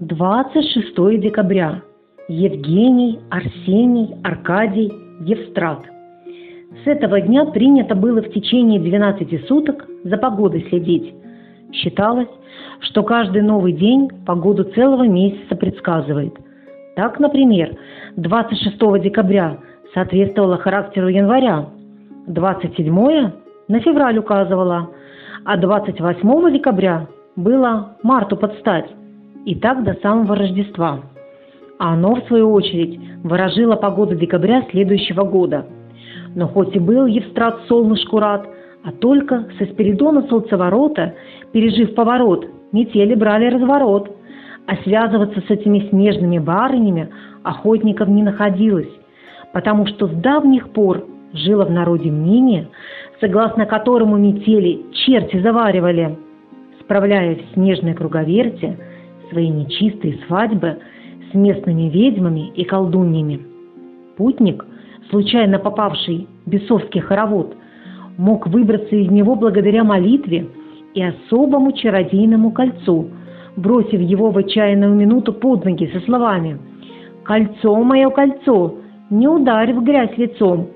26 декабря. Евгений, Арсений, Аркадий, Евстрат. С этого дня принято было в течение 12 суток за погодой следить. Считалось, что каждый новый день погоду целого месяца предсказывает. Так, например, 26 декабря соответствовало характеру января, 27 на февраль указывало, а 28 декабря было марту подстать и так до самого Рождества. А оно, в свою очередь, выражило погоду декабря следующего года. Но хоть и был Евстрат солнышку рад, а только со Спиридона Солнцеворота, пережив поворот, метели брали разворот, а связываться с этими снежными барынями охотников не находилось, потому что с давних пор жило в народе мнение, согласно которому метели черти заваривали, справляя в снежной круговерте – свои нечистые свадьбы с местными ведьмами и колдуньями. Путник, случайно попавший в бесовский хоровод, мог выбраться из него благодаря молитве и особому чародейному кольцу, бросив его в отчаянную минуту под ноги со словами «Кольцо мое, кольцо, не ударь в грязь лицом».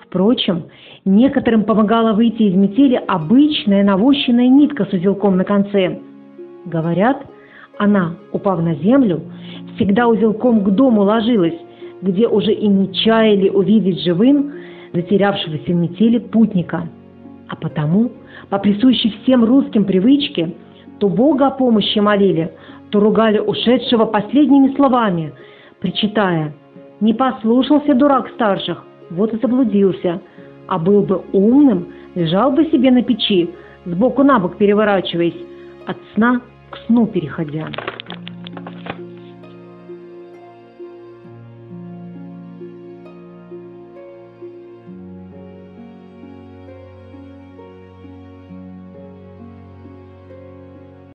Впрочем, некоторым помогала выйти из метели обычная навощенная нитка с узелком на конце. Говорят, она, упав на землю, всегда узелком к дому ложилась, где уже и не чаяли увидеть живым затерявшегося в метели путника. А потому, по присущей всем русским привычке, то Бога о помощи молили, то ругали ушедшего последними словами, причитая «Не послушался дурак старших, вот и заблудился, а был бы умным, лежал бы себе на печи, сбоку на бок переворачиваясь, от сна к сну переходя.